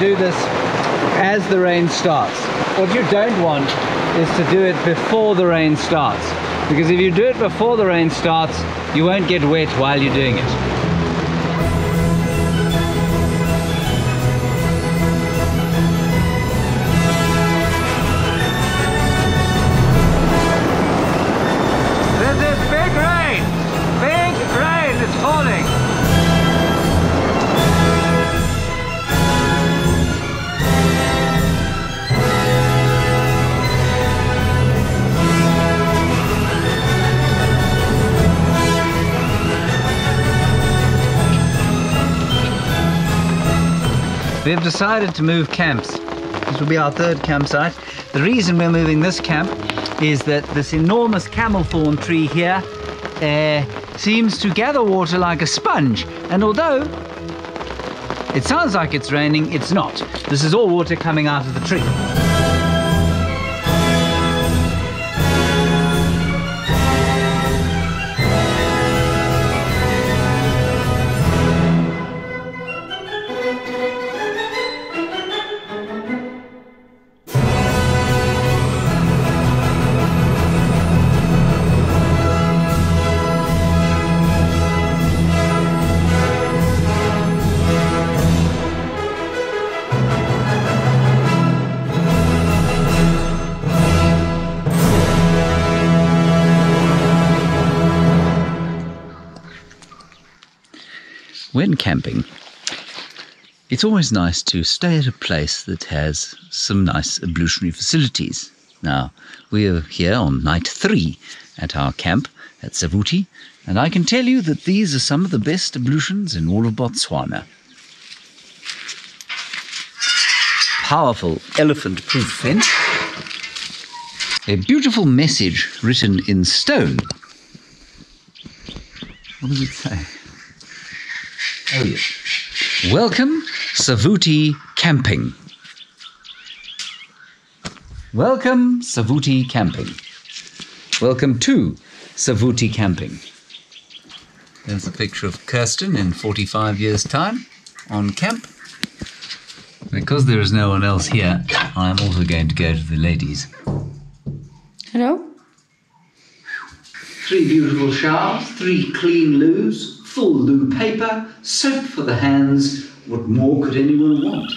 do this as the rain starts. What you don't want is to do it before the rain starts. Because if you do it before the rain starts, you won't get wet while you're doing it. We have decided to move camps. This will be our third campsite. The reason we're moving this camp is that this enormous camel thorn tree here uh, seems to gather water like a sponge. And although it sounds like it's raining, it's not. This is all water coming out of the tree. When camping, it's always nice to stay at a place that has some nice ablutionary facilities. Now, we are here on night three at our camp at Savuti, and I can tell you that these are some of the best ablutions in all of Botswana. Powerful elephant proof fence. A beautiful message written in stone. What does it say? Oh. Welcome, Savuti Camping. Welcome, Savuti Camping. Welcome to Savuti Camping. There's a picture of Kirsten in 45 years' time on camp. Because there is no one else here, I'm also going to go to the ladies. Hello? Three beautiful showers, three clean loos, full loo paper, soap for the hands. What more could anyone want?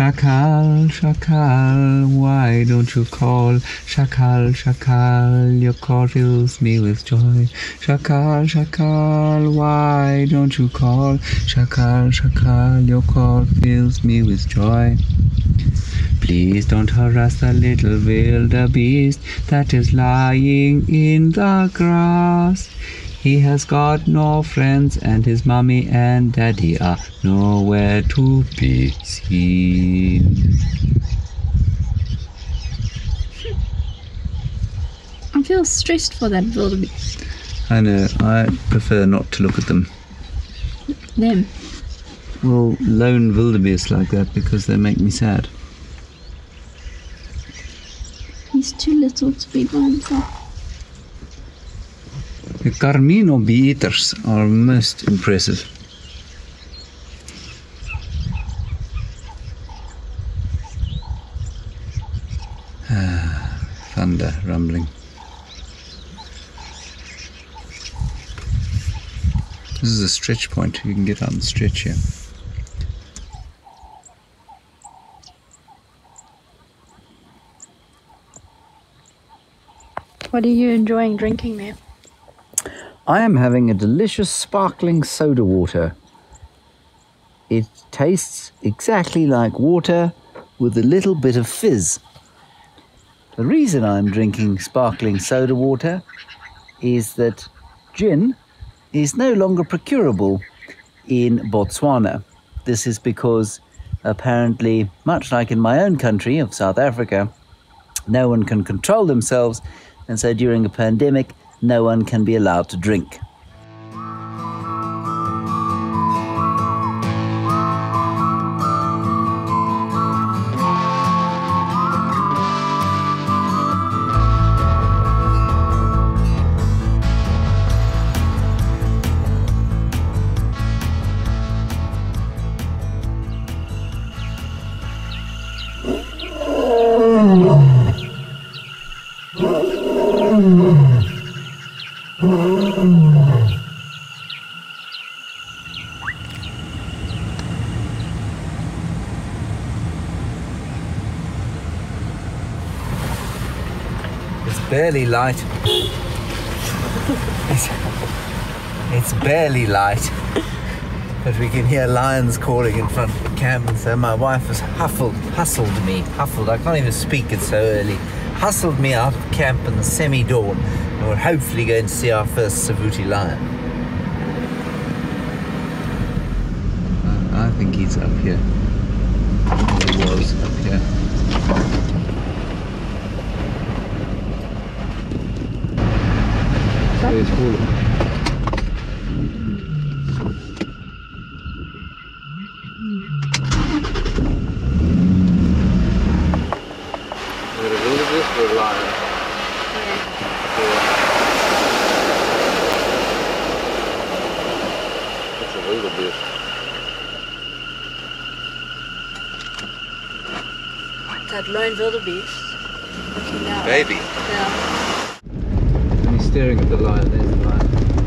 Shakal, Shakal, why don't you call? Shakal, Shakal, your call fills me with joy. Shakal, Shakal, why don't you call? Shakal, Shakal, your call fills me with joy. Please don't harass the little wildebeest that is lying in the grass. He has got no friends, and his mommy and daddy are nowhere to be seen. I feel stressed for that wildebeest. I know, I prefer not to look at them. Them. Well, lone wildebeest like that because they make me sad. He's too little to be by himself. The Carmine bee-eaters are most impressive. Ah, thunder rumbling. This is a stretch point. You can get out the stretch here. What are you enjoying drinking there? I am having a delicious sparkling soda water. It tastes exactly like water with a little bit of fizz. The reason I'm drinking sparkling soda water is that gin is no longer procurable in Botswana. This is because apparently, much like in my own country of South Africa, no one can control themselves, and so during a pandemic, no one can be allowed to drink. Light. It's, it's barely light. But we can hear lions calling in front of the camp, and so my wife has huffled, hustled me, huffled, I can't even speak, it's so early, hustled me out of camp in the semi dawn, and we're hopefully going to see our first Savuti lion. I think he's up here. He was up here. There's Hula. Is it a wildebeest or a lion? It's a wildebeest. That lone wildebeest. Looking down. Baby. Yeah. Staring at the lion. There's the lion.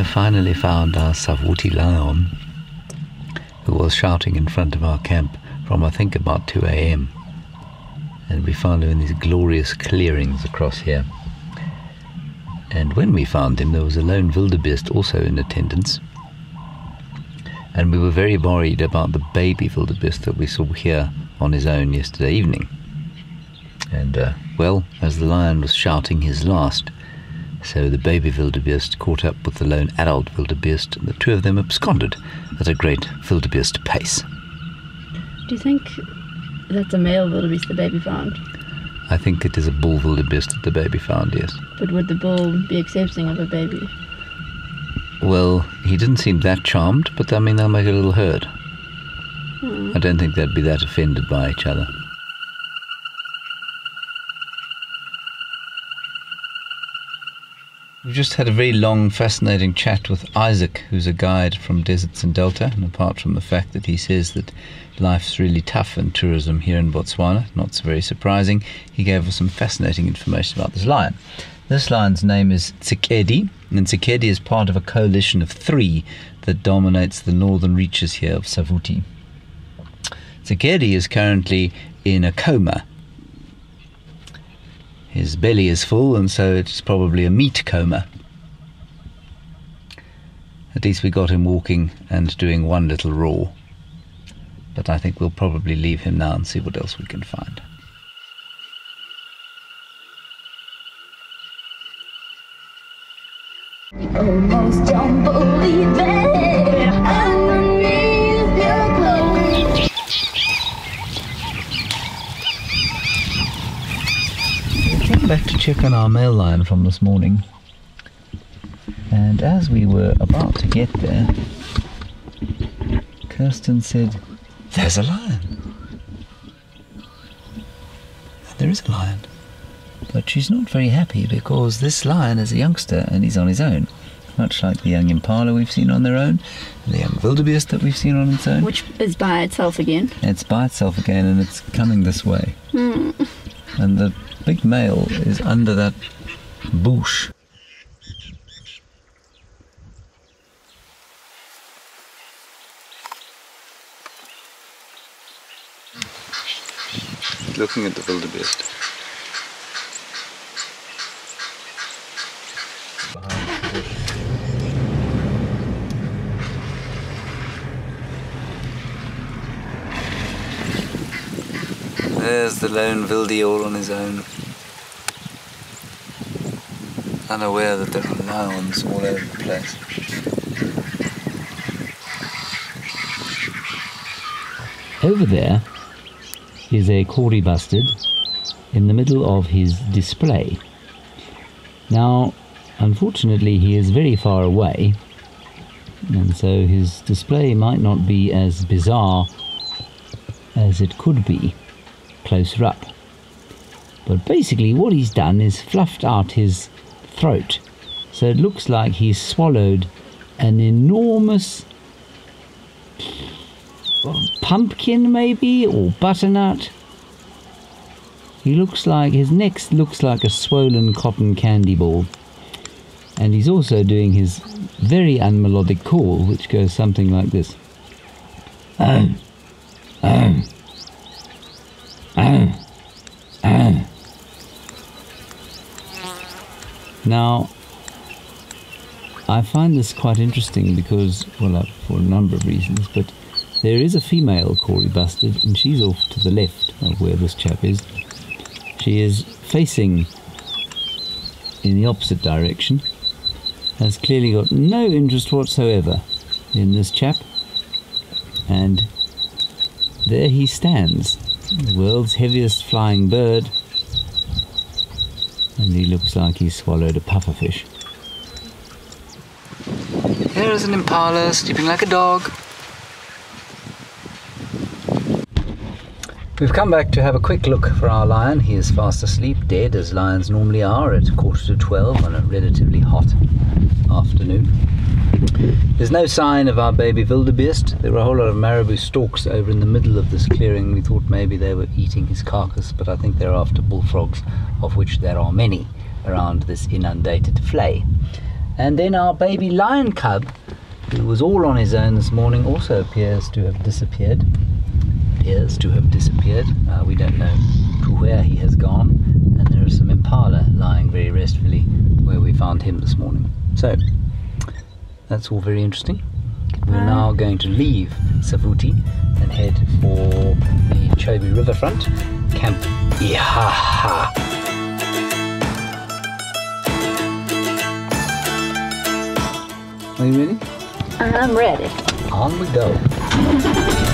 Have finally found our Savuti lion, who was shouting in front of our camp from I think about 2 a.m. And we found him in these glorious clearings across here. And when we found him, there was a lone wildebeest also in attendance. And we were very worried about the baby wildebeest that we saw here on his own yesterday evening. And, uh, well, as the lion was shouting his last, so the baby wildebeest caught up with the lone adult wildebeest, and the two of them absconded at a great wildebeest pace. Do you think that's a male wildebeest the baby found? I think it is a bull wildebeest that the baby found, yes. But would the bull be accepting of a baby? Well, he didn't seem that charmed, but I mean, they'll make a little herd. Hmm. I don't think they'd be that offended by each other. We've just had a very long, fascinating chat with Isaac, who's a guide from Deserts and Delta. And apart from the fact that he says that life's really tough in tourism here in Botswana, not so very surprising, he gave us some fascinating information about this lion. This lion's name is Tsikedi, and Tsikedi is part of a coalition of three that dominates the northern reaches here of Savuti. Tsikedi is currently in a coma his belly is full, and so it's probably a meat coma. At least we got him walking and doing one little roar. But I think we'll probably leave him now and see what else we can find. Almost don't believe it. Back to check on our male line from this morning. And as we were about to get there, Kirsten said, There's a lion. And there is a lion. But she's not very happy because this lion is a youngster and he's on his own. Much like the young impala we've seen on their own, the young wildebeest that we've seen on its own. Which is by itself again. It's by itself again and it's coming this way. Hmm. And the big male is under that bush. Looking at the wildebeest. There's the lone Vildy all on his own. Unaware that there are lions all over the place. Over there is a Kori bustard in the middle of his display. Now, unfortunately, he is very far away, and so his display might not be as bizarre as it could be closer up. But basically, what he's done is fluffed out his throat, so it looks like he's swallowed an enormous pumpkin maybe or butternut he looks like his neck looks like a swollen cotton candy ball and he's also doing his very unmelodic call which goes something like this um, um. now I find this quite interesting because, well, uh, for a number of reasons, but there is a female Kori bustard, and she's off to the left of where this chap is. She is facing in the opposite direction, has clearly got no interest whatsoever in this chap, and there he stands, the world's heaviest flying bird, and he looks like he swallowed a pufferfish. Here is an impala sleeping like a dog. We've come back to have a quick look for our lion. He is fast asleep, dead as lions normally are at quarter to twelve on a relatively hot afternoon. There's no sign of our baby wildebeest. There were a whole lot of marabou storks over in the middle of this clearing. We thought maybe they were eating his carcass, but I think they're after bullfrogs, of which there are many around this inundated vlei. And then our baby lion cub, who was all on his own this morning, also appears to have disappeared. Appears to have disappeared. Uh, we don't know to where he has gone. And there is some impala lying very restfully where we found him this morning. So, that's all very interesting. We're now going to leave Savuti and head for the Chobe Riverfront, Camp Ihaha. Are you ready? I'm ready. On we go.